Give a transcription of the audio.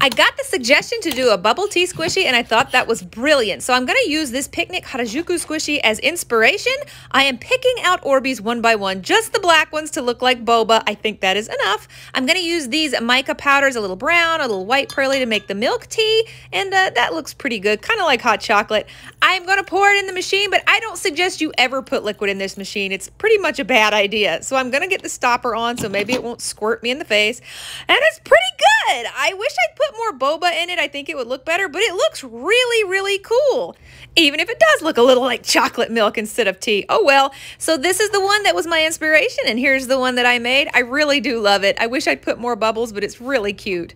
I got the suggestion to do a bubble tea squishy and I thought that was brilliant. So I'm going to use this Picnic Harajuku squishy as inspiration. I am picking out Orbeez one by one, just the black ones to look like boba. I think that is enough. I'm going to use these mica powders, a little brown, a little white pearly to make the milk tea. And uh, that looks pretty good, kind of like hot chocolate. I'm going to pour it in the machine, but I don't suggest you ever put liquid in this machine. It's pretty much a bad idea. So I'm going to get the stopper on so maybe it won't squirt me in the face. And it's pretty good. I wish put more boba in it, I think it would look better, but it looks really, really cool. Even if it does look a little like chocolate milk instead of tea. Oh well. So this is the one that was my inspiration, and here's the one that I made. I really do love it. I wish I'd put more bubbles, but it's really cute.